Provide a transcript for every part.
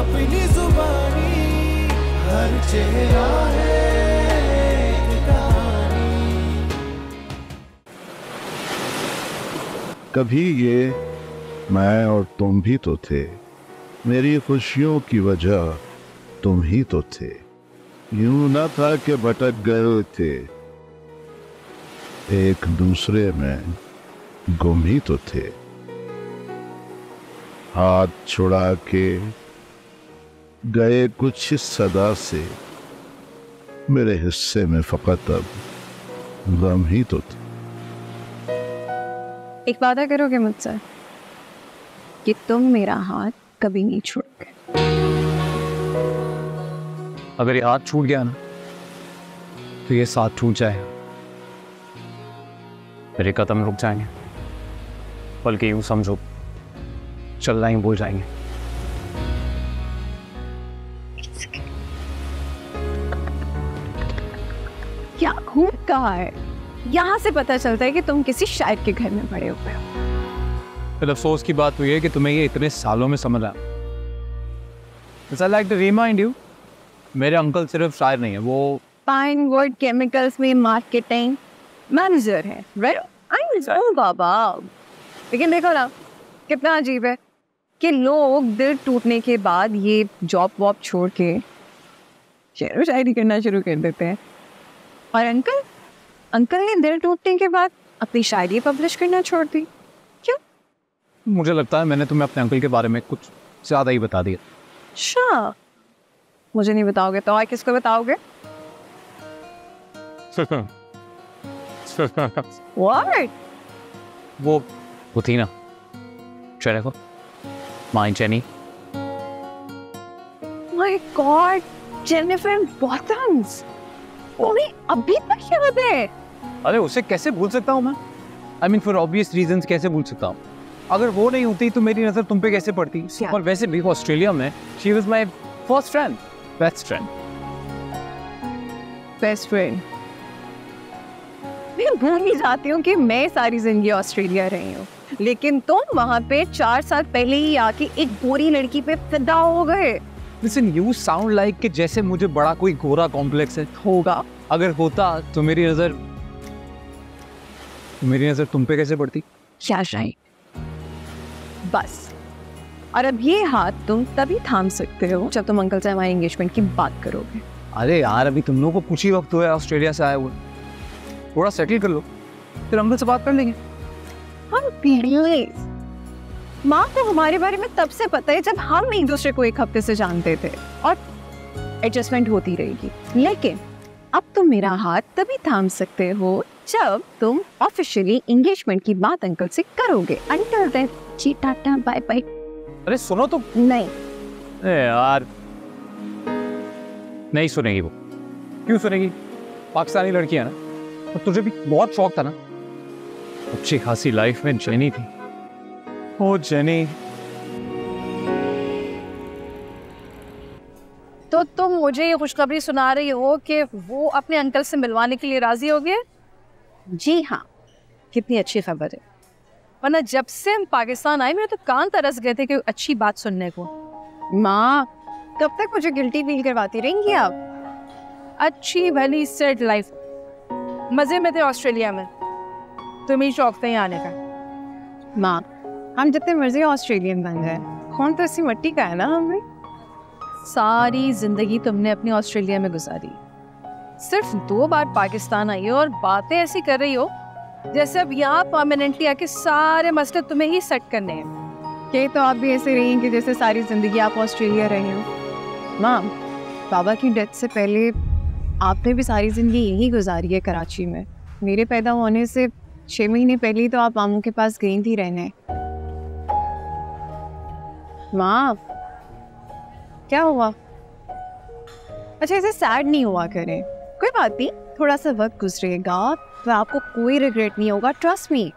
अपनी जुबानी, हर चेहरा है कभी ये, मैं और तुम भी तो थे। मेरी खुशियों की वजह तुम ही तो थे। यूँ न था कि भटक गए थे। एक दूसरे में गुम ही तो थे। हाथ छुड़ा के गए कुछ सदा से। मेरे हिस्से में फकत अब गम ही तो थे। एक वादा करोगे मुझसे कि तुम मेरा हाथ कभी नहीं छोड़ोगे अगर ये हाथ छूट गया ना तो ये साथ छूट जाएगा। मेरे कदम रुक जाएँगे बल्कि यूँ समझो चलना ही भूल जाएँगे। है यहाँ से पता चलता है कि तुम किसी शायर के घर में बड़े हुए हो। फिर अफसोस की बात हुई है कि तुम्हें ये इतने सालों में समझ आया। I like to remind you मेरे अंकल सिर्फ़ शायर नहीं है वो फाइन वर्ड केमिकल्स में मार्केटिंग मैनेजर है राइट आई नो बाबा लेकिन देखो ना कितना अजीब है कि लोग दिल टूटने के बाद ये जॉब वॉब छोड़ के शेर शायरी करना शुरू कर देते हैं। और अंकल? अंकल ने दिल टूटने के बाद अपनी शायरी पब्लिश करना छोड़ दी। क्यों? मुझे लगता है मैंने तुम्हें अपने अंकल के बारे में कुछ ज़्यादा ही बता दिया। अच्छा। मुझे नहीं बताओगे तो और किसको बताओगे? What? वो वो थी ना। चेहरे को। माइन चैनी। My God, Jennifer Bottoms. उन्हें अभी तक याद है? अरे उसे कैसे भूल सकता हूँ मैं? I mean for obvious reasons कैसे भूल सकता हूँ? अगर वो नहीं होती तो मेरी नज़र तुम पे कैसे पड़ती? Yeah. और वैसे भी ऑस्ट्रेलिया में she was my first friend best friend best friend मैं भूल ही जाती हूँ कि मैं सारी ज़िंदगी ऑस्ट्रेलिया रही हूँ। लेकिन तुम वहाँ पे चार साल पहले ही आके एक गोरी लड़की पे फिदा हो गए। लिसन यू साउंड लाइक कि जैसे मुझे बड़ा कोई गोरा कॉम्प्लेक्स है। होगा। अगर होता तो मेरी नज़र मेरी नज़र तुम पे कैसे पड़ती? क्या राइट बस। और अब ये हाथ तुम तभी थाम सकते हो जब तुम अंकल से हमारी एंगेजमेंट की बात करोगे। अरे यार अभी तुम लोगों को कुछ ही वक्त हुआ है ऑस्ट्रेलिया से आए हुए। थोड़ा सेटल कर लो। फिर अंकल से बात कर लेंगे। हम पीढ़ियों माँ को हमारे बारे में तब से पता है जब हम एक दूसरे को एक हफ़्ते से जानते थे और एडजस्टमेंट होती रहेगी। लेकिन अब तुम मेरा हाथ तभी थाम सकते हो जब तुम ऑफिशियली एंगेजमेंट की बात अंकल से करोगे। अंकल देन जी टाटा बाय बाय अरे सुनो तो। नहीं। ए यार। नहीं सुनेगी वो। क्यों सुनेगी? पाकिस्तानी लड़की है ना। और तुझे भी बहुत शौक था ना। अच्छी खासी लाइफ में जेनी थी। Oh Jenny. तो तुम मुझे ये खुशखबरी सुना रही हो कि वो अपने अंकल से मिलवाने के लिए राज़ी हो गए? जी हाँ। कितनी अच्छी खबर है। वरना जब से हम पाकिस्तान आए मेरे तो कान तरस गए थे कि अच्छी बात सुनने को। माँ कब तक मुझे गिल्टी फील करवाती रहेंगी आप? अच्छी भली सेट लाइफ। मज़े में थे ऑस्ट्रेलिया में। तुम्हें शौक था आने का। माँ हम जितने मर्ज़ी ऑस्ट्रेलियन बन जाए। खून तो इसी मट्टी का है ना हमें सारी ज़िंदगी तुमने अपनी ऑस्ट्रेलिया में गुजारी। सिर्फ़ दो बार पाकिस्तान आई हो और बातें ऐसी कर रही हो जैसे अब यहाँ परमानेंटली आके सारे मसले तुम्हें ही सेट करने हैं। कि तो आप भी ऐसे रही कि जैसे सारी ज़िंदगी आप ऑस्ट्रेलिया रहे हो। माम बाबा की डेथ से पहले आपने भी सारी ज़िंदगी यहीं गुजारी है कराची में। मेरे पैदा होने से छः महीने पहले ही तो आप मामू के पास गई थी रहने। माँ, क्या हुआ? अच्छा ऐसे सैड नहीं हुआ करें। कोई बात नहीं थोड़ा सा वक्त गुजरेगा तो आपको कोई रिग्रेट नहीं होगा ट्रस्ट मी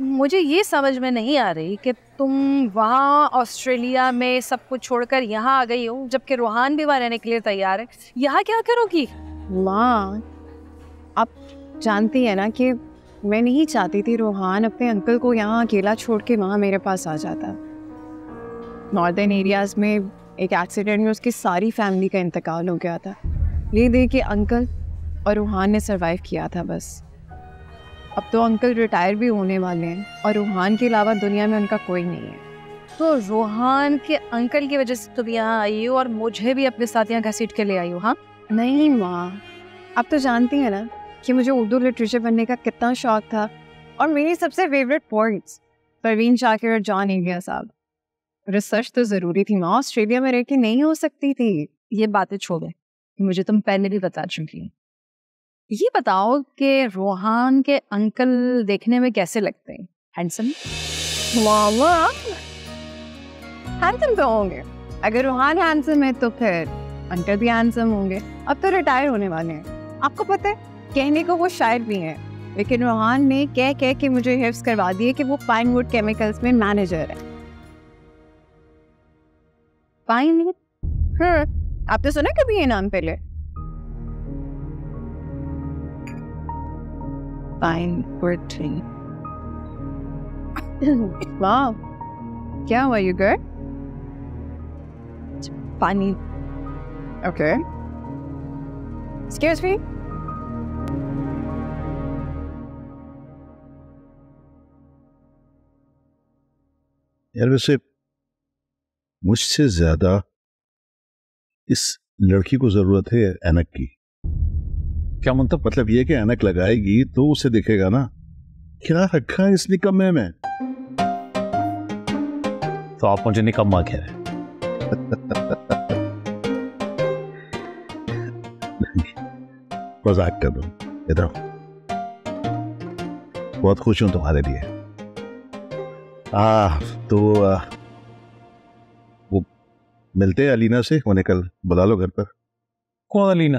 मुझे ये समझ में नहीं आ रही कि तुम वहाँ, ऑस्ट्रेलिया में सब कुछ छोड़कर यहाँ आ गई हो, जबकि रूहान भी वहाँ रहने के लिए तैयार है। यहाँ क्या करोगी? माँ, आप जानती है ना कि मैं नहीं चाहती थी रोहान अपने अंकल को यहाँ अकेला छोड़ के वहाँ मेरे पास आ जाता। नॉर्दर्न एरियाज़ में एक एक्सीडेंट में उसकी सारी फैमिली का इंतकाल हो गया था। ये देख के अंकल और रूहान ने सरवाइव किया था बस। अब तो अंकल रिटायर भी होने वाले हैं और रूहान के अलावा दुनिया में उनका कोई नहीं है। तो रूहान के अंकल की वजह से तुम यहाँ आई हो और मुझे भी अपने साथ यहाँ घसीट के ले आई हो हाँ? नहीं माँ। आप तो जानती हैं ना कि मुझे उर्दू लिटरेचर पढ़ने का कितना शौक था और मेरी सबसे फेवरेट पॉइंट्स परवीन शाकिर और जॉन इंडिया साहब। रिसर्च तो ज़रूरी थी। माँ ऑस्ट्रेलिया में रह के नहीं हो सकती थी। ये बातें छोड़ो मुझे तुम पहले भी बता चुकी ये बताओ कि रोहान के अंकल देखने में कैसे लगते हैं? हैंडसम? हैंडसम तो होंगे। अगर रोहान हैंडसम है तो फिर अंकल भी हैंडसम होंगे। अब तो रिटायर होने वाले हैं। आपको पता है, कहने को वो शायर भी हैं। लेकिन रोहान ने कह कह के मुझे हिफ्स करवा दिए कि वो पाइनवुड केमिकल्स में मैनेजर है। पाइनवुड हम्म आपने सुना कभी ये नाम पहले? पाइनवुड वाह क्या हुआ यू गुड पानी Okay. Excuse me? यार वैसे मुझसे ज़्यादा इस लड़की को ज़रूरत है एनक की। क्या मतलब? मतलब ये कि एनक लगाएगी तो उसे दिखेगा ना? क्या रखा है इस निकम्मे में तो आप मुझे निकम्मा कह रहे मज़ाक कर हूँ इधर बहुत खुश हूँ तुम्हारे लिए। आ तो आ, मिलते हैं अलीना से उन्हें कल बुला लो घर पर। कौन अलीना?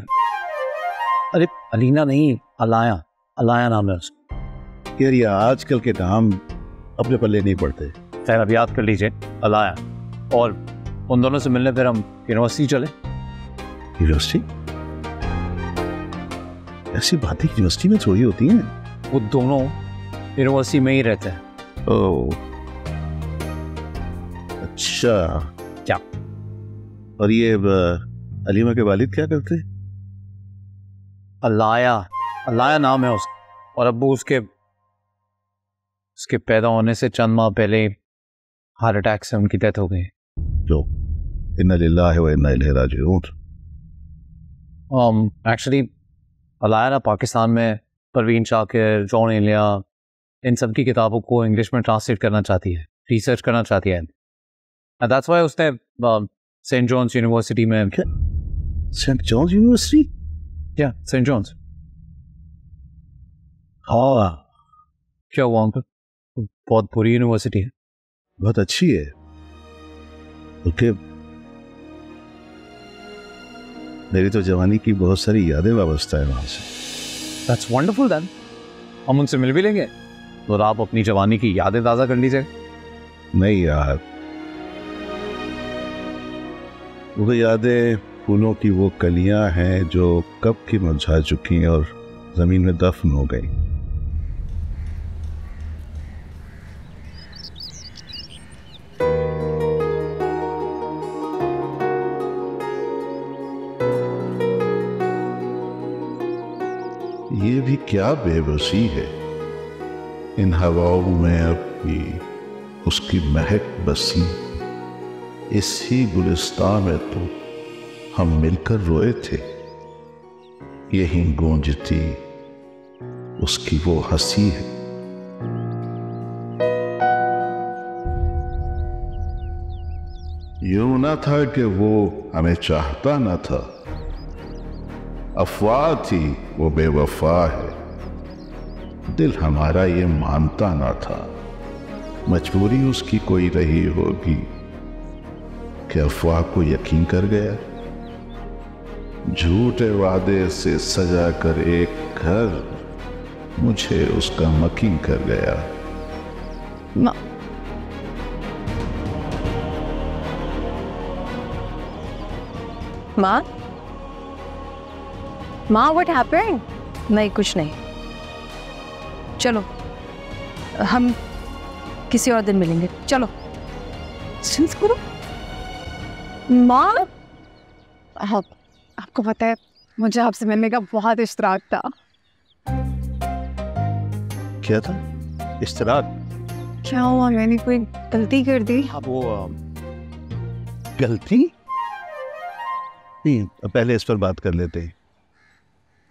अरे अलीना नहीं अलाया अलाया नाम है उसका। यार ये आजकल के नाम अपने पल्ले नहीं पड़ते। खैर अब याद कर लीजिए अलाया। और उन दोनों से मिलने फिर हम यूनिवर्सिटी चले। यूनिवर्सिटी ऐसी बातें यूनिवर्सिटी में थोड़ी होती हैं। वो दोनों यूनिवर्सिटी में ही रहते हैं। ओह। अच्छा? और ये अलीमा के वालिद क्या करते अलाया अलाया नाम है उसका। और अब्बू उसके उसके पैदा होने से चंद माह पहले हार्ट अटैक से उनकी डेथ हो गई। जो इन्ना लिल्लाहि व इन्ना इलैहि राजिऊन। एक्चुअली अलाया ना पाकिस्तान में परवीन शाकिर जॉन एलिया इन सब की किताबों को इंग्लिश में ट्रांसलेट करना चाहती है रिसर्च करना चाहती है। दैट्स वाई उसने सेंट जॉन्स यूनिवर्सिटी में। सेंट जॉन्स यूनिवर्सिटी या सेंट जॉन्स हाँ। क्या हुआ अंकल बहुत बुरी यूनिवर्सिटी है। बहुत अच्छी है। ओके। मेरी तो जवानी की बहुत सारी यादें वाबस्ता है वहाँ से। दैट्स वंडरफुल देन हम उनसे मिल भी लेंगे। और आप अपनी जवानी की यादें ताज़ा कर लीजिए। नहीं यार। वो यादें फूलों की वो कलियाँ हैं जो कब की मुरझा चुकी और ज़मीन में दफन हो गई। ये भी क्या बेबसी है? इन हवाओं में अब भी उसकी महक बसी। इसी गुलिस्तान में तो हम मिलकर रोए थे। यही गूंजती उसकी वो हँसी है। यूँ ना था कि वो हमें चाहता ना था। अफवाह थी, वो बेवफा है। दिल हमारा ये मानता ना था। मजबूरी उसकी कोई रही होगी। कि अफवाह को यकीन कर गया। झूठे वादे से सजा कर एक घर मुझे उसका मकीन कर गया। Ma- माँ? माँ व्हाट हैपेंड नहीं, कुछ नहीं। चलो, हम किसी और दिन मिलेंगे। चलो। सिंस करो। माँ? आप आपको पता है मुझे आपसे मिलने का बहुत इश्तराक था। क्या था? इश्तराक? क्या हुआ? मैंने कोई गलती कर दी? अब वो अ, गलती? नहीं पहले इस पर बात कर लेते हैं।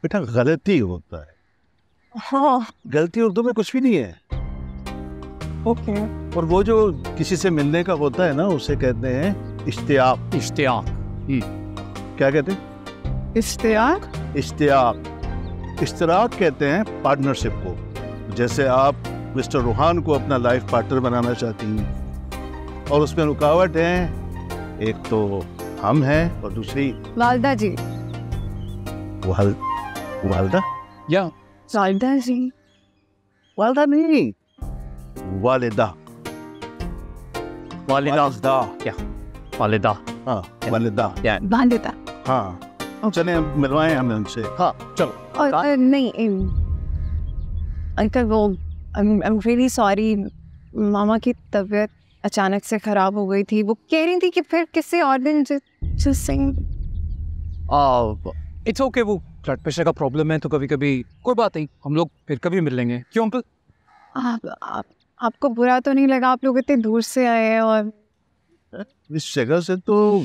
बेटा गलती होता है। हाँ। गलती उर्दू में कुछ भी नहीं है। ओके। okay. और वो जो किसी से मिलने का होता है ना उसे कहते हैं इश्तियाक। इश्तियाक। क्या कहते हैं? इश्तियाक? इश्तियाक। इश्तराक कहते हैं पार्टनरशिप को जैसे आप मिस्टर रूहान को अपना लाइफ पार्टनर बनाना चाहती हैं और उसमें रुकावट है एक तो हम हैं और दूसरी वालदा जी। वाल वालदा? या। वालदा जी। वालदा नहीं वालिदा। वालिदा। वालिदा। क्या वालिदा हाँ वालिदा या वालिदा हाँ चले मिलवाएँ हमें उनसे। हाँ चलो। और नहीं अंकल वो आई एम रियली सॉरी मामा की तबीयत अचानक से खराब हो गई थी। वो कह रही थी कि फिर किसी और दिन सिंग इट्स ओके वो ब्लड प्रेशर का प्रॉब्लम है तो कभी कभी कोई बात नहीं हम लोग फिर कभी मिल लेंगे। क्यों अंकल? आप, आप आपको बुरा तो नहीं लगा आप लोग इतने दूर से आए हैं और इस जगह से तो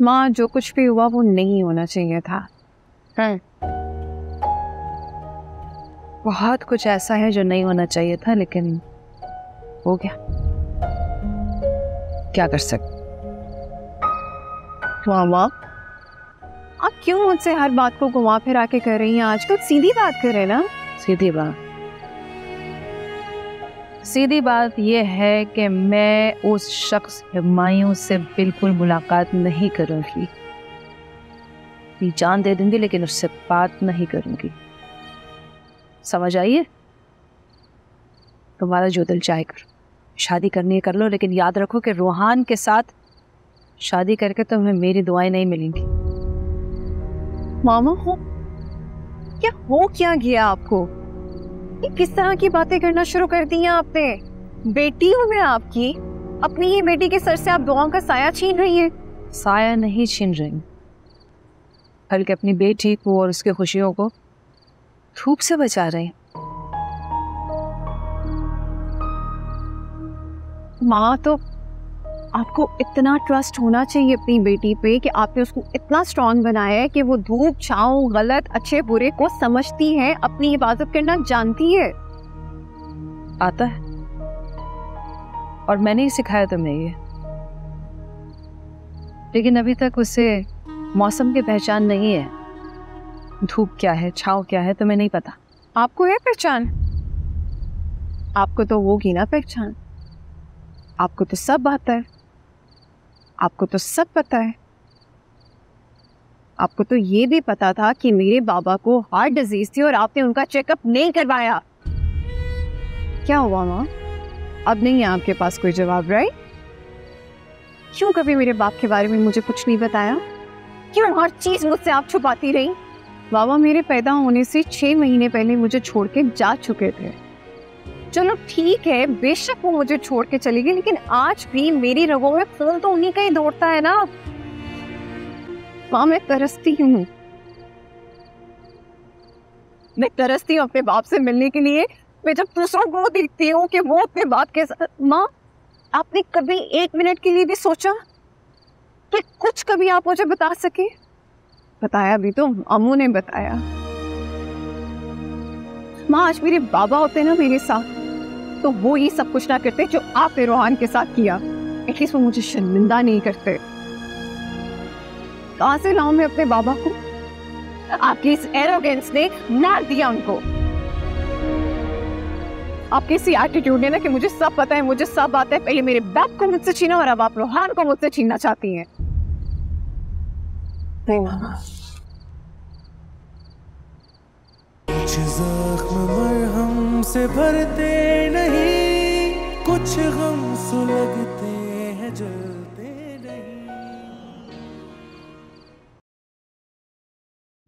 माँ जो कुछ भी हुआ वो नहीं होना चाहिए था। बहुत कुछ ऐसा है जो नहीं होना चाहिए था लेकिन हो गया। क्या कर सकते? मामा आप क्यों मुझसे हर बात को घुमा फिरा के कर रही हैं? आजकल सीधी बात करें ना। सीधी बात। सीधी बात यह है कि मैं उस शख्स हुमायूं से बिल्कुल मुलाकात नहीं करूँगी अपनी जान दे दूँगी लेकिन उससे बात नहीं करूँगी। समझ आइए तुम्हारा जो दिल चाहे करो। शादी करनी है कर लो लेकिन याद रखो कि रूहान के साथ शादी करके तुम्हें मेरी दुआएँ नहीं मिलेंगी मामा, हो क्या हो क्या गया आपको? ये किस तरह की बातें करना शुरू कर दी हैं आपने? बेटी हूँ मैं आपकी। अपनी ही बेटी के सर से आप दुआओं का साया छीन रही हैं। साया नहीं छीन रही। बल्कि अपनी बेटी को और उसकी खुशियों को धूप से बचा रहे हैं। माँ तो आपको इतना ट्रस्ट होना चाहिए अपनी बेटी पे कि आपने उसको इतना स्ट्रांग बनाया है कि वो धूप छाँव गलत अच्छे बुरे को समझती है अपनी हिफाजत करना जानती है। आता है। और मैंने ही सिखाया तुम्हें ये। लेकिन अभी तक उसे मौसम की पहचान नहीं है। धूप क्या है छाव क्या है तुम्हें नहीं पता। आपको है पहचान? आपको तो वो की ना पहचान। आपको तो सब आता है आपको तो सब पता है। आपको तो ये भी पता था कि मेरे बाबा को हार्ट डिज़ीज़ थी और आपने उनका चेकअप नहीं करवाया। क्या हुआ, माँ? अब नहीं है आपके पास कोई जवाब राइट क्यों कभी मेरे बाप के बारे में मुझे कुछ नहीं बताया? क्यों हर चीज़ मुझसे आप छुपाती रही? बाबा मेरे पैदा होने से छह महीने पहले मुझे छोड़ के जा चुके थे। चलो ठीक है, बेशक वो मुझे छोड़ के चली गई, लेकिन आज भी मेरी रगों में खून तो उन्हीं का ही दौड़ता है ना। माँ मैं तरसती हूँ। मैं तरसती हूँ अपने बाप से मिलने के लिए। मैं जब दूसरों को देखती हूँ कि वो अपने बाप के साथ माँ, आपने कभी एक मिनट के लिए भी सोचा कि कुछ कभी आप मुझे बता सके? बताया भी तो अमू ने बताया। माँ, आज मेरे बाबा होते ना मेरे साथ। तो वो ये सब कुछ ना करते जो आपने रोहान के साथ किया। एटलीस्ट वो मुझे शर्मिंदा नहीं करते। कहाँ से लाऊं मैं अपने बाबा को? आपकी इस एरोगेंस ने मार दिया उनको। आपके इसी एटीट्यूड ने ना कि मुझे सब पता है, मुझे सब आता है पहले मेरे बाप को मुझसे छीना और अब आप रोहान को मुझसे छीनना चाहती हैं। नहीं, मामा। कुछ जख्म मरहम से भरते नहीं, कुछ गम सुलगते हैं, जलते नहीं।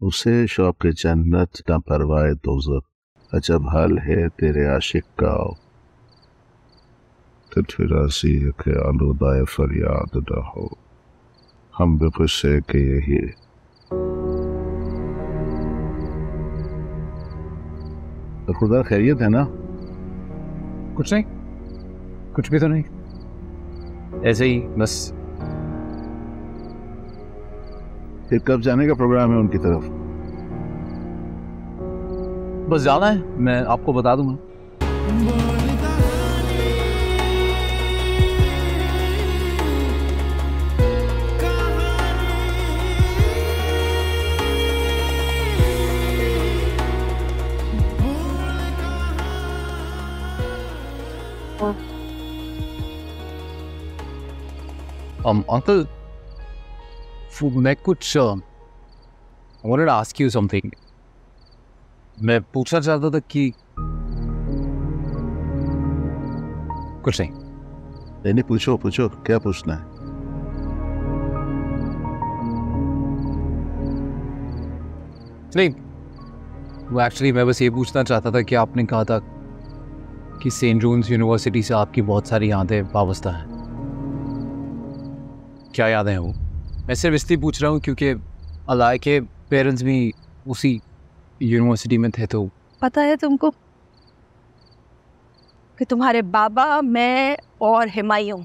उसे शौक जन्नत ना परवाए तो अजब हाल है तेरे आशिक का। तो फिरासी के फरियाद न हो। हम भी खुश है कि यही खुदा खैरियत है ना कुछ नहीं कुछ भी तो नहीं ऐसे ही बस फिर कब जाने का प्रोग्राम है उनकी तरफ़ बस जाना है मैं आपको बता दूँगा Um, Uncle, मैं कुछ uh, I wanted to ask you something. मैं पूछना चाहता था कि कुछ नहीं नहीं नहीं पूछो पूछो क्या पूछना है नहीं वो एक्चुअली मैं बस ये पूछना चाहता था कि आपने कहा था कि सेंट जून्स यूनिवर्सिटी से आपकी बहुत सारी यादें वाबस्ता हैं क्या यादें हैं वो? मैं सिर्फ़ इसलिए पूछ रहा हूँ क्योंकि अलाय के पेरेंट्स भी उसी यूनिवर्सिटी में थे तो। पता है तुमको कि तुम्हारे बाबा, मैं और हिमायूं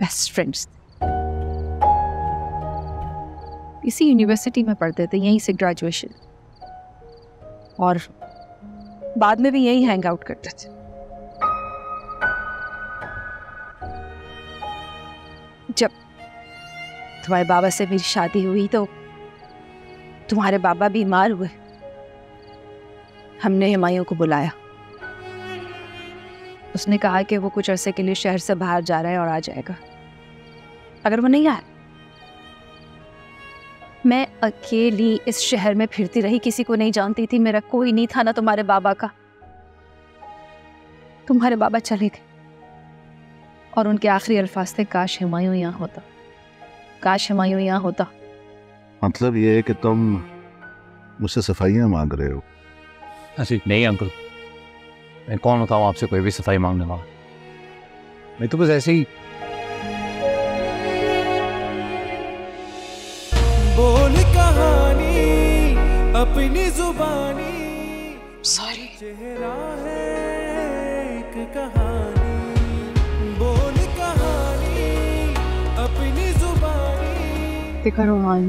बेस्ट फ्रेंड्स इसी यूनिवर्सिटी में पढ़ते थे, यहीं से ग्रेजुएशन और बाद में भी यहीं हैंग आउट करते थे। तुम्हारे बाबा से मेरी शादी हुई तो तुम्हारे बाबा बीमार हुए। हमने हिमायूं को बुलाया। उसने कहा कि वो कुछ अरसे के लिए शहर से बाहर जा रहा है और आ जाएगा। अगर वो नहीं आया मैं अकेली इस शहर में फिरती रही, किसी को नहीं जानती थी। मेरा कोई नहीं था ना तुम्हारे बाबा का। तुम्हारे बाबा चले गए। और उनके आखिरी अल्फाज थे, काश हिमायूं यहाँ होता। काश हिमायूं यहाँ होता मतलब ये है कि तुम मुझसे सफाइयाँ मांग रहे हो। अच्छा नहीं अंकल। मैं कौन होता हूँ आपसे कोई भी सफ़ाई मांगने वाला? मैं तो बस ऐसे ही बोल कहानी अपनी जुबानी सॉरी देखो रोहान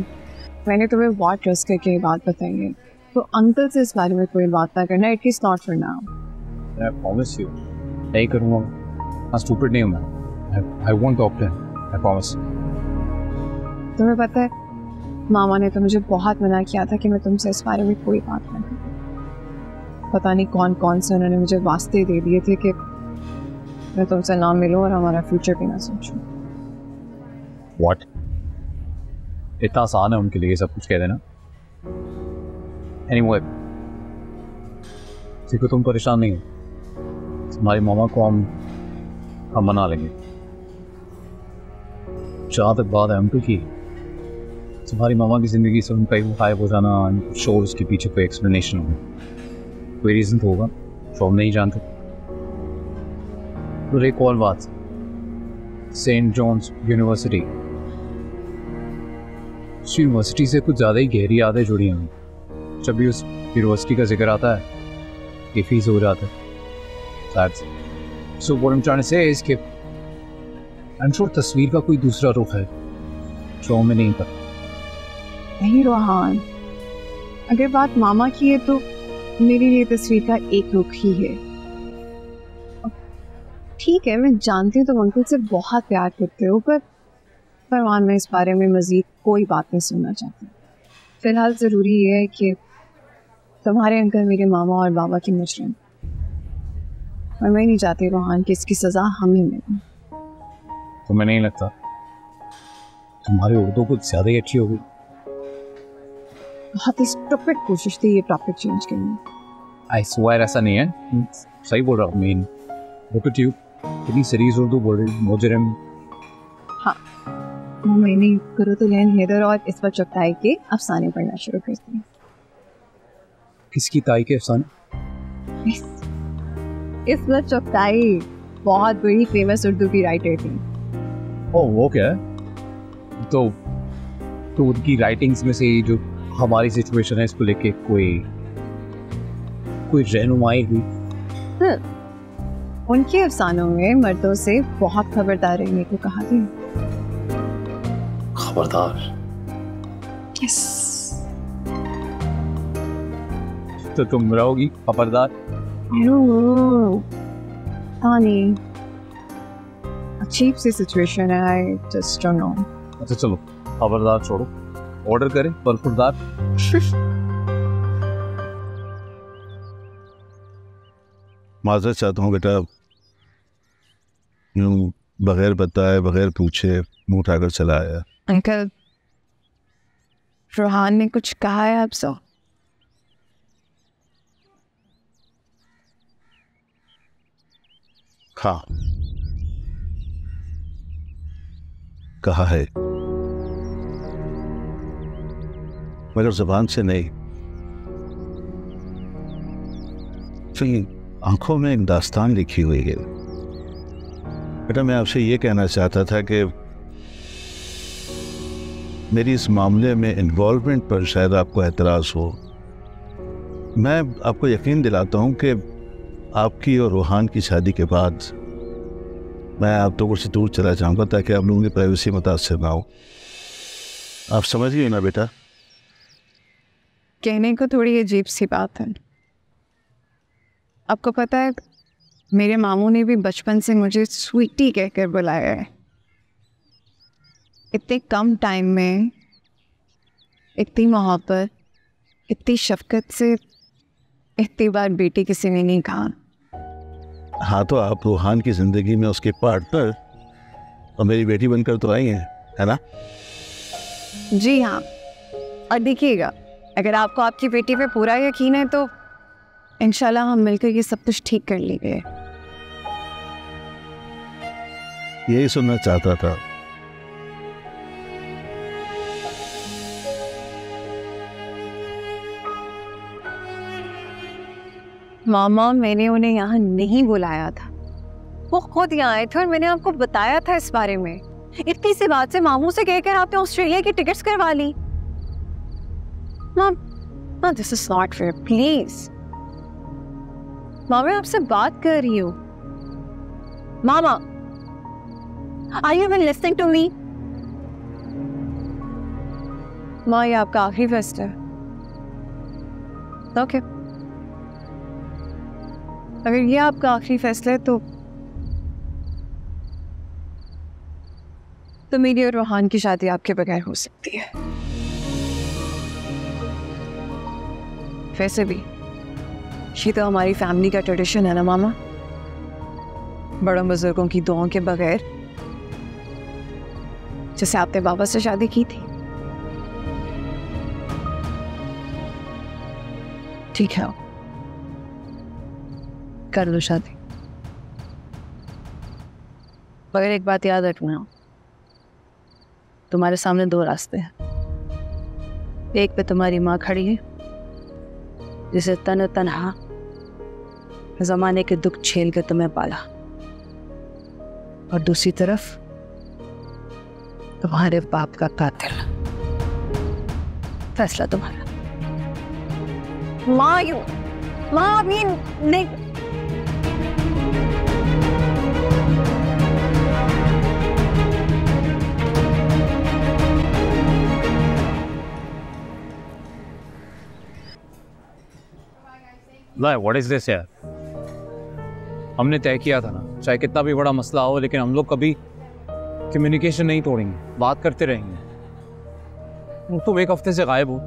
मैंने तुम्हें बहुत ट्रस्ट करके ये बात बताई है तो अंकल से इस बारे में कोई बात ना करना it is not for now I promise you. नहीं करूँगा मैं स्टूपिड नहीं हूँ मैं won't talk to him. I promise. तुम्हें पता है मामा ने तो मुझे बहुत मना किया था कि मैं तुमसे इस बारे में कोई बात ना करूँ पता नहीं कौन कौन से उन्होंने मुझे वास्ते दे दिए थे कि मैं तुमसे ना मिलूं और हमारा फ्यूचर भी ना सोचूं What? इतना आसान है उनके लिए सब कुछ कह देना। Anyway, देखो तुम परेशान नहीं हो। तुम्हारी मामा को हम हम मना लेंगे। जहाँ तक बात है अंकल की तुम्हारी मामा की ज़िंदगी से उनका ही गायब हो जाना श्योर उसके पीछे कोई एक्सप्लेनेशन होगा। कोई रीज़न तो होगा जो हम नहीं जानते। और एक और बात सेंट जॉन्स यूनिवर्सिटी उस यूनिवर्सिटी से कुछ ज़्यादा ही गहरी यादें जुड़ी हैं जब भी उस यूनिवर्सिटी का ज़िक्र आता है फ़ीस हो जाता है। That's so what I'm trying to say is कि I'm तस्वीर का कोई दूसरा रुख है, जो हमें नहीं पता। नहीं, रोहान। अगर बात मामा की है तो मेरे लिए तस्वीर का एक रुख ही है। ठीक है, मैं जानती हूँ तुम तो अंकल से बहुत प्यार करते हो, पर परवान, मैं इस बारे में मजीद कोई बात नहीं सुनना चाहती फ़िलहाल ज़रूरी ये है कि तुम्हारे अंकल मेरे मामा और बाबा की मुजरिम। और मैं नहीं चाहती रोहान कि इसकी सज़ा हमें मिले। तुम्हें नहीं लगता? तुम्हारी उर्दू कुछ ज़्यादा ही अच्छी होगी। बहुत ही स्टूपिड कोशिश थी ये टॉपिक चेंज करने आई स्वेयर ऐसा नहीं है। सही बोल रहा हूँ। मीन लुक एट यू कितनी सीरीज़ उर्दू बोल रही मुजरिम। मैंने तो हैदर और इस चौथाई के अफसाने पढ़ना शुरू कर दिए किसकी ताई के अफसाने? इस बहुत बड़ी फ़ेमस उर्दू की राइटर थी। ओ वो क्या है? तो तो उनकी राइटिंग्स में से जो हमारी सिचुएशन है इसको लेके कोई कोई रहनुमाई हुई? उनके अफसानों में मर्दों से बहुत खबरदार रहने को कहा गया। खबरदार यस तो तुम रहोगी खबरदार अजीब सी सिचुएशन है आई जस्ट डोंट नो अच्छा चलो। खबरदार छोड़ो। ऑर्डर करें बरखुरदार माजरत चाहता हूँ बेटा यूँ बगैर बताए बगैर पूछे मुँह उठाकर चला आया। अंकल, रोहान ने कुछ कहा है, आप आपसे हाँ कहा है। मगर जबान से नहीं। फिर आँखों में एक दास्तान लिखी हुई है। बेटा, मैं आपसे ये कहना चाहता था कि मेरी इस मामले में इन्वॉल्वमेंट पर शायद आपको एतराज़ हो। मैं आपको यकीन दिलाता हूँ कि आपकी और रूहान की शादी के बाद मैं आप लोगों से दूर चला जाऊँगा ताकि आप लोगों की प्राइवेसी मुतासर ना हो। आप समझ गए ना बेटा? कहने को थोड़ी अजीब सी बात है। आपको पता है, मेरे मामू ने भी बचपन से मुझे स्वीटी कहकर बुलाया है। इतने कम टाइम में इतनी मोहब्बत इतनी शफकत से इतनी बार बेटी किसी ने नहीं कहा। हाँ तो आप रूहान की ज़िंदगी में उसके पार्टनर और मेरी बेटी बनकर तो आई हैं है ना? जी हाँ। और देखिएगा अगर आपको आपकी बेटी पे पूरा यकीन है तो इंशाल्लाह हम मिलकर ये सब कुछ ठीक कर लेंगे। यही सुनना चाहता था। मामा मैंने उन्हें यहाँ नहीं बुलाया था। वो खुद यहाँ आए थे और मैंने आपको बताया था इस बारे में। इतनी सी बात से मामू से कहकर आपने ऑस्ट्रेलिया की टिकट्स करवा ली। This is not fair please मामा आपसे बात कर रही हूँ। मामा are you been listening to me माँ, ये आपका आखिरी फेस्ट है। Okay okay. अगर ये आपका आखिरी फैसला है तो तो मेरी और रोहान की शादी आपके बगैर हो सकती है। वैसे भी, ये तो हमारी फैमिली का ट्रेडिशन है ना, मामा? बड़ों बुज़ुर्गों की दुआओं के बगैर, जैसे आपने बाबा से शादी की थी। ठीक है कर लो शादी। मगर एक बात याद रखना। तुम्हारे सामने दो रास्ते हैं। एक पे तुम्हारी माँ खड़ी है, जिसे तन तनहा जमाने के दुख झेल कर तुम्हें पाला। और दूसरी तरफ़ तुम्हारे बाप का कातिल। फैसला तुम्हारा। माँ यू माँ, अभी नहीं ला व्हाट इज़ दिस यार? हमने तय किया था ना चाहे कितना भी बड़ा मसला हो लेकिन हम लोग कभी कम्युनिकेशन नहीं तोड़ेंगे बात करते रहेंगे। तुम एक हफ़्ते से गायब हो।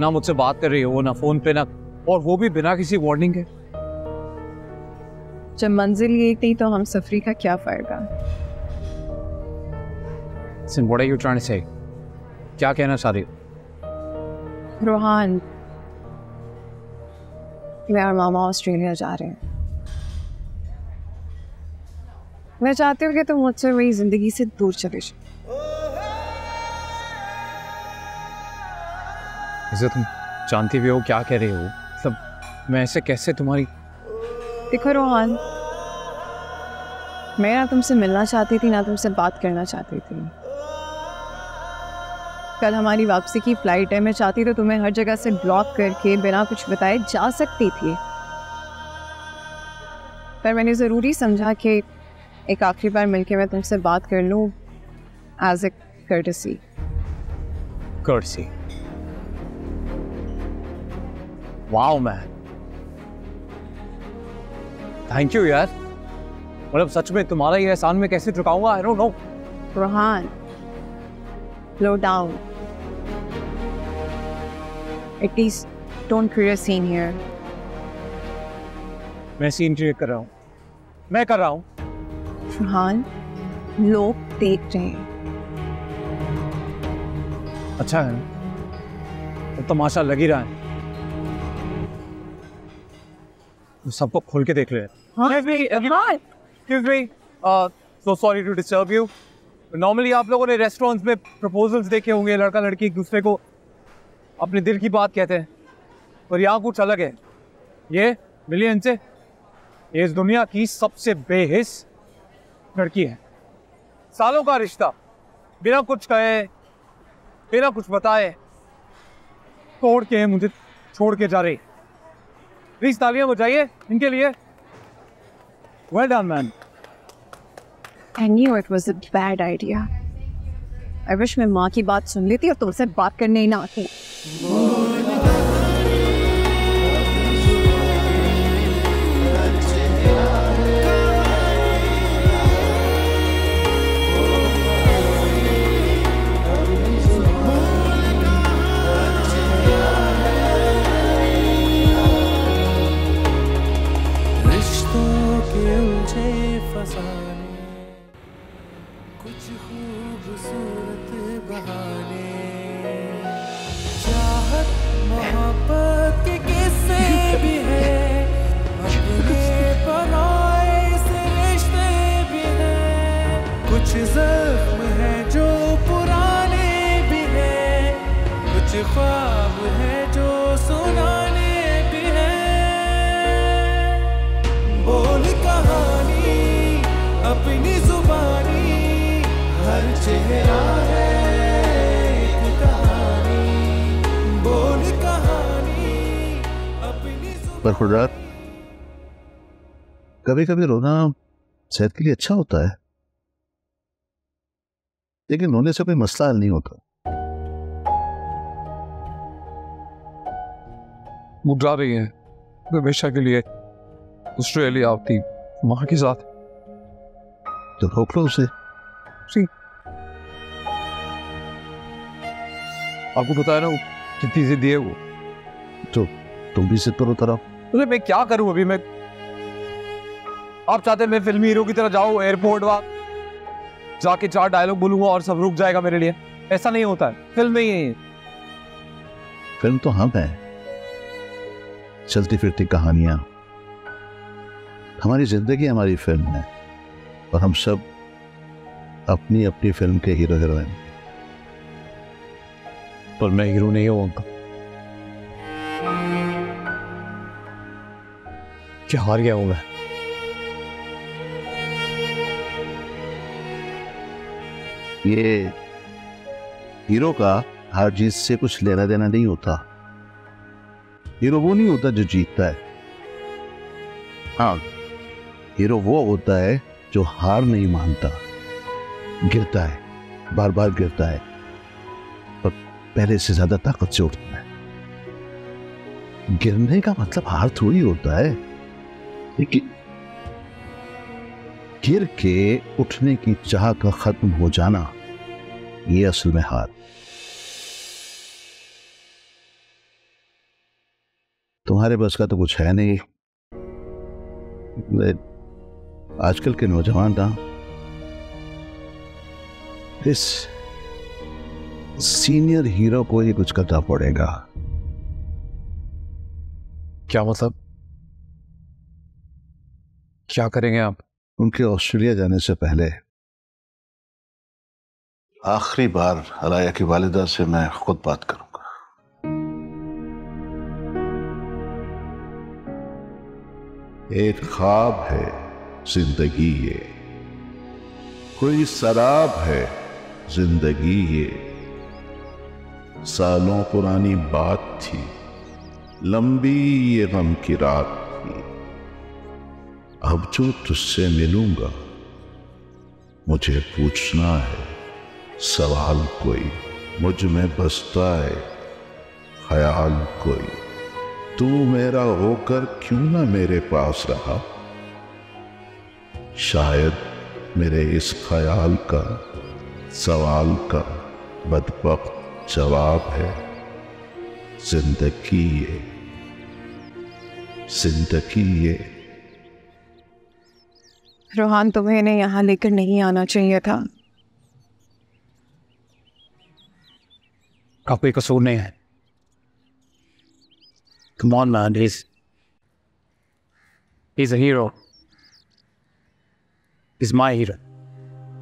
ना मुझसे बात कर रही हो ना फ़ोन पे ना और वो भी बिना किसी वार्निंग के। जब मंजिल ये थी तो हम सफरी का क्या फ़ायदा? Listen, what are you trying to say? क्या कहना चाह रही हो? रोहान मैं और मामा ऑस्ट्रेलिया जा रहे हैं। मैं चाहती हूँ कि तुम मुझसे मेरी ज़िंदगी से दूर चले जाओ। इसे तुम जानती भी हो क्या कह रहे हो। सब मैं ऐसे कैसे तुम्हारी देखो रोहन मैं ना तुमसे मिलना चाहती थी ना तुमसे बात करना चाहती थी। कल हमारी वापसी की फ़्लाइट है मैं चाहती तो तुम्हें हर जगह से ब्लॉक करके बिना कुछ बताए जा सकती थी पर मैंने ज़रूरी समझा कि एक आखिरी बार मिलके मैं तुमसे बात कर लूँ as a courtesy courtesy. Wow, man. Thank you यार मतलब सच में तुम्हारा ये एहसान में कैसे चुकाऊँगा I don't know Rohan, slow down. At least don't create a scene here. मैं सीन क्रिएट कर रहा हूँ। मैं कर रहा हूँ। Rohan, लोग देख रहे हैं। अच्छा है। तो तमाशा लग ही रहा है। तो सबको खोल के देख ले। Excuse me, uh, so sorry to disturb you. Normally आप लोगों ने रेस्टोरेंट्स में प्रपोजल्स देखे होंगे लड़का लड़की एक दूसरे को अपने दिल की बात कहते हैं, पर यहाँ कुछ अलग है। ये मिलिए इनसे ये इस दुनिया की सबसे बेहिस लड़की है। सालों का रिश्ता, बिना कुछ कहे, बिना कुछ बताए, तोड़ के मुझे छोड़ के जा रही। प्लीज़ तालियाँ बजाइए इनके लिए। Well done man I knew it was a bad idea. I wish मैं माँ की बात सुन लेती और तुमसे बात करने ही ना आती। रिश्तों खुदा कभी कभी रोना सेहत के लिए अच्छा होता है। लेकिन रोने से कोई मसला हल नहीं होता। मुद्रा रही है। हमेशा के लिए ऑस्ट्रेलिया आपकी माँ के साथ तो रोक लो उसे। आपको पता है ना कितनी जिद्दी है वो? तो तुम भी सिर पर उतर आओ। अरे मैं क्या करूँ अभी मैं? आप चाहते हैं मैं फिल्मी हीरो की तरह जाऊँ एयरपोर्ट वहाँ जाके चार डायलॉग बोलूँगा और सब रुक जाएगा मेरे लिए। ऐसा नहीं होता है। फ़िल्म नहीं है ये। फ़िल्म तो हम हैं। चलती फिरती कहानियाँ। हमारी ज़िंदगी हमारी फ़िल्म है। और हम सब अपनी अपनी फ़िल्म के हीरो हीरोइन पर मैं हीरो नहीं हूँ उनका क्या हार गया हूँ मैं। ये हीरो का हार जीत से कुछ लेना देना नहीं होता। हीरो वो नहीं होता जो जीतता है। हाँ हीरो वो होता है जो हार नहीं मानता। गिरता है बार बार गिरता है, पर पहले से ज़्यादा ताकत से उठता है। गिरने का मतलब हार थोड़ी होता है। लेकिन गिर के उठने की चाह का खत्म हो जाना ये असल में हार। तुम्हारे बस का तो कुछ है नहीं। आजकल के नौजवान ना इस सीनियर हीरो को ही कुछ करना पड़ेगा। क्या मतलब? क्या करेंगे आप? उनके ऑस्ट्रेलिया जाने से पहले आखिरी बार अलाया की वालिदा से मैं खुद बात करूँगा। एक ख्वाब है ज़िंदगी ये, कोई शराब है ज़िंदगी ये। सालों पुरानी बात थी, लंबी ये गम की रात अब जो तुझसे मिलूँगा, मुझे पूछना है। सवाल कोई मुझमें बसता है, ख्याल कोई। तू मेरा होकर क्यों ना मेरे पास रहा? शायद मेरे इस ख्याल का, सवाल का बदबक जवाब है। ज़िंदगी ये ज़िंदगी ये। रोहान तुम्हें इन्हें यहाँ लेकर नहीं आना चाहिए था का कोई कसूर नहीं है Come on, man. He's he's a hero. He's my hero.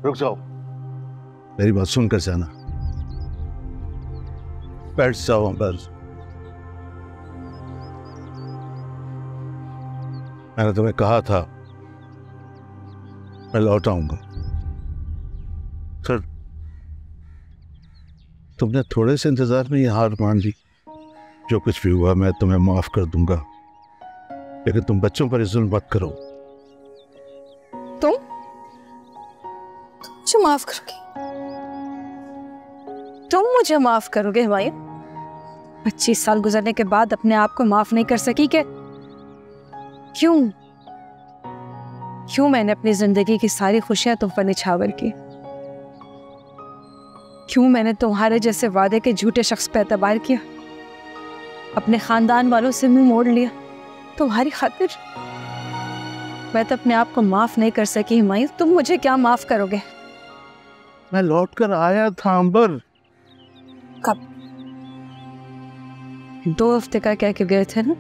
रुक जाओ मेरी बात सुनकर जाना बैठ जाओ बस मैंने तुम्हें कहा था मैं लौट आऊँगा। सर, तुमने थोड़े से इंतज़ार में ये हार मान ली। जो कुछ भी हुआ, मैं तुम्हें माफ़ कर दूँगा। लेकिन तुम बच्चों पर जुल्म मत करो। तुम? मुझे माफ़ करोगे? तुम मुझे माफ़ करोगे, हुमायूं? पच्चीस साल गुजरने के बाद अपने आप को माफ़ नहीं कर सकी क्या? क्यों? क्यों मैंने अपनी ज़िंदगी की सारी खुशियाँ तुम पर निछावर की? क्यों मैंने तुम्हारे जैसे वादे के झूठे शख्स पर एतबार किया? अपने खानदान वालों से मुँह मोड़ लिया? तुम्हारी खातिर? मैं तो अपने आप को माफ़ नहीं कर सकी हुमायूं। तुम मुझे क्या माफ़ करोगे? मैं लौट कर आया था अंबर। कब? दो हफ़्ते का कह के गए थे ना?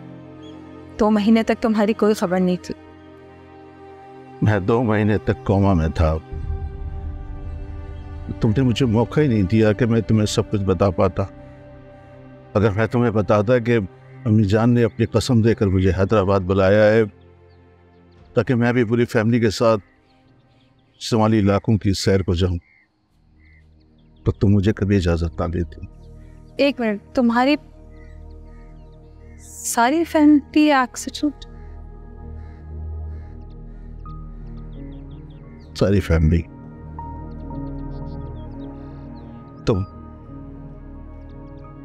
दो महीने तक तुम्हारी कोई खबर नहीं थी। मैं दो महीने तक कोमा में था। तुमने मुझे मौका ही नहीं दिया कि मैं तुम्हें सब कुछ बता पाता। अगर मैं तुम्हें बताता कि अम्मी जान ने अपनी कसम देकर मुझे हैदराबाद बुलाया है, ताकि मैं भी पूरी फैमिली के साथ शुमाली इलाकों की सैर को जाऊँ तो तुम मुझे कभी इजाज़त ना देती। एक मिनट, तुम्हारी सारी फैमिली एक्सीडेंट सारी फैमिली तो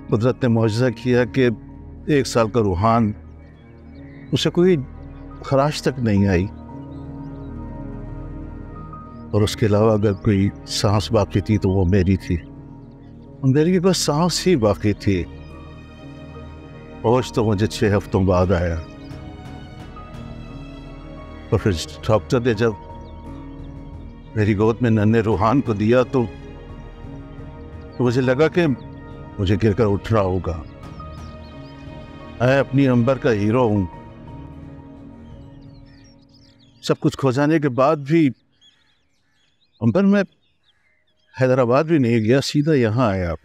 कुदरत ने मुआजा किया कि एक साल का रूहान उसे कोई खराश तक नहीं आई। और उसके अलावा अगर कोई सांस बाकी थी तो वो मेरी थी। मेरी के पास सांस ही बाकी थी। होश तो मुझे छः हफ्तों बाद आया। और फिर डॉक्टर ने जब मेरी गोद में नन्हे रूहान को दिया तो, तो मुझे लगा कि मुझे गिरकर रहा होगा। मैं अपनी अंबर का हीरो हूँ। सब कुछ खो जाने के बाद भी अंबर मैं हैदराबाद भी नहीं गया सीधा यहाँ आया।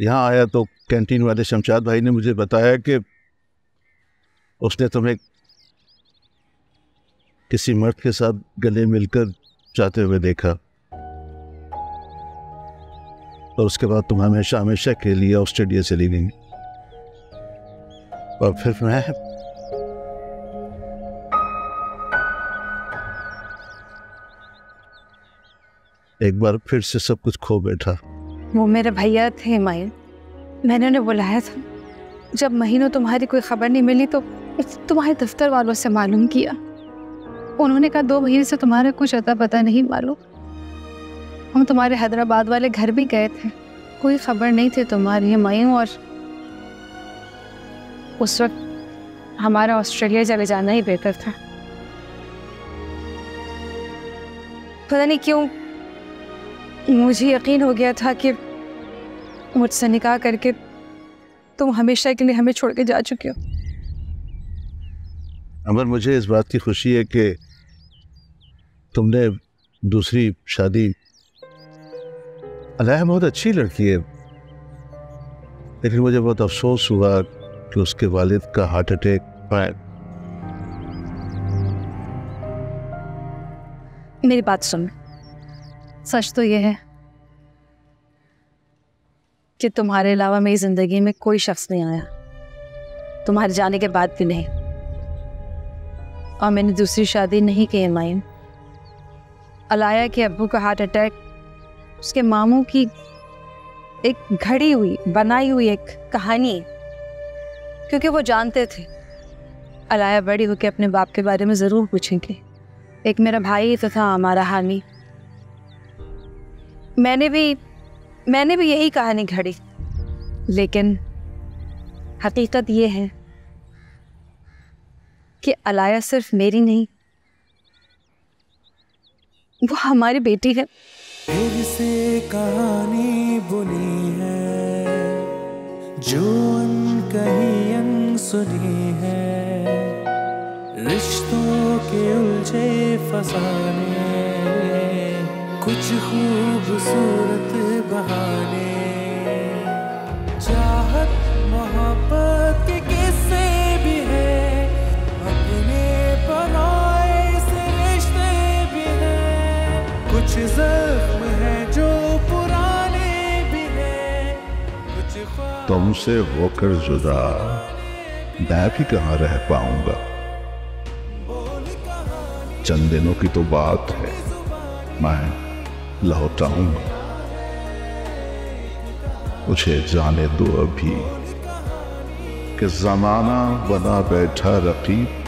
यहाँ आया तो कैंटीन वाले शमशाद भाई ने मुझे बताया कि उसने तुम्हें किसी मर्द के साथ गले मिलकर जाते हुए देखा। और उसके बाद तुम हमेशा हमेशा के लिए ऑस्ट्रेलिया चली गई। और फिर मैं एक बार फिर से सब कुछ खो बैठा। वो मेरे भैया थे हुमायूं मैंने उन्हें बुलाया था। जब महीनों तुम्हारी कोई खबर नहीं मिली तो तुम्हारे दफ्तर वालों से मालूम किया। उन्होंने कहा, दो महीने से तुम्हारा कुछ अता पता नहीं, मालूम। हम तुम्हारे हैदराबाद वाले घर भी गए थे। कोई खबर नहीं थी तुम्हारी हुमायूं और उस वक्त हमारा ऑस्ट्रेलिया चले जाना ही बेहतर था। पता नहीं क्यों मुझे यकीन हो गया था कि मुझसे निकाह करके तुम हमेशा के लिए हमें छोड़ के जा चुके हो। अमर, मुझे इस बात की खुशी है कि तुमने दूसरी शादी। अलह बहुत अच्छी लड़की है। लेकिन मुझे बहुत अफसोस हुआ कि उसके वालिद का हार्ट अटैक आया। मेरी बात सुन। सच तो यह है कि तुम्हारे अलावा मेरी ज़िंदगी में कोई शख्स नहीं आया। तुम्हारे जाने के बाद भी नहीं। और मैंने दूसरी शादी नहीं की माइन अलाया के अबू का हार्ट अटैक, उसके मामू की एक घड़ी हुई, बनाई हुई एक कहानी, क्योंकि वो जानते थे। अलाया बड़ी होकर अपने बाप के बारे में ज़रूर पूछेंगे। एक मेरा भाई तो था हमारा हामी। मैंने भी मैंने भी यही कहानी घड़ी। लेकिन हकीकत ये है कि अलाया सिर्फ़ मेरी नहीं वो हमारी बेटी है। फिर से कहानी बुनी है, जो कहीं अनसुनी है। रिश्तों के उलझे फसाने, कुछ खूबसूरत बहाने। चाहत तुमसे होकर जुदा। मैं भी कहाँ रह पाऊँगा? चंद दिनों की तो बात है। मैं लौट आऊँगा मुझे जाने दो अभी। कि जमाना बना बैठा रकीब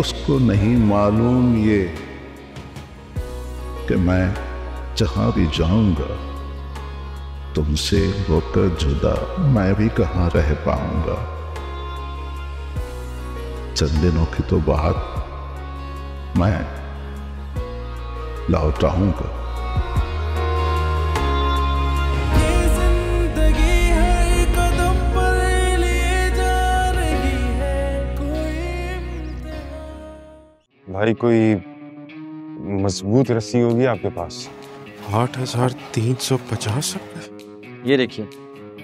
उसको नहीं मालूम ये कि मैं जहाँ भी जाऊँगा। तुमसे होकर जुदा मैं भी कहाँ रह पाऊँगा? चंद दिनों की तो बात मैं लौट आऊँगा ये ज़िंदगी हर कदम पर लिए जा रही है कोई भाई कोई मज़बूत रस्सी होगी आपके पास? आठ हज़ार तीन सौ पचास? रुपए ये देखिए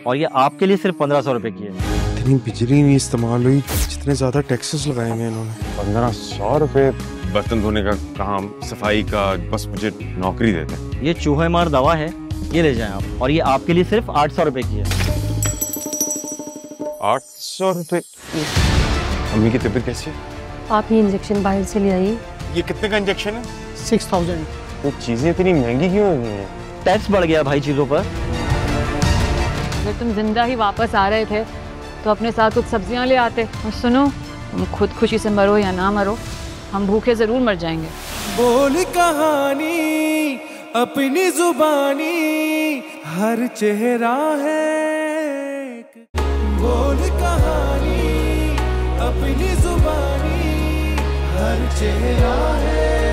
और ये आपके लिए सिर्फ़ पंद्रह सौ रुपये की है। इतनी बिजली नहीं इस्तेमाल हुई जितने ज़्यादा टैक्सेस लगाए हुए हैं इन्होंने। पंद्रह सौ रुपये बर्तन धोने का काम सफ़ाई का बस मुझे नौकरी देते हैं ये चूहे मार दवा है ये ले जाएँ आप और ये आपके लिए सिर्फ़ आठ सौ रुपये की है। आठ सौ रुपये अम्मी की तबीयत कैसी है? आप ये इंजेक्शन बाहर से ले आइए। ये कितने का इंजेक्शन है? सिक्स थाउज़ेंड तो चीज़ें इतनी महँगी क्यों हो गई हैं? टैक्स बढ़ गया भाई चीज़ों पर। अगर तुम ज़िंदा ही वापस आ रहे थे तो अपने साथ कुछ सब्ज़ियाँ ले आते। और सुनो, तुम खुद खुशी से मरो या ना मरो, हम भूखे ज़रूर मर जाएँगे। बोल कहानी, अपनी जुबानी, हर चेहरा है। बोल कहानी, अपनी जुबानी, हर चेहरा है।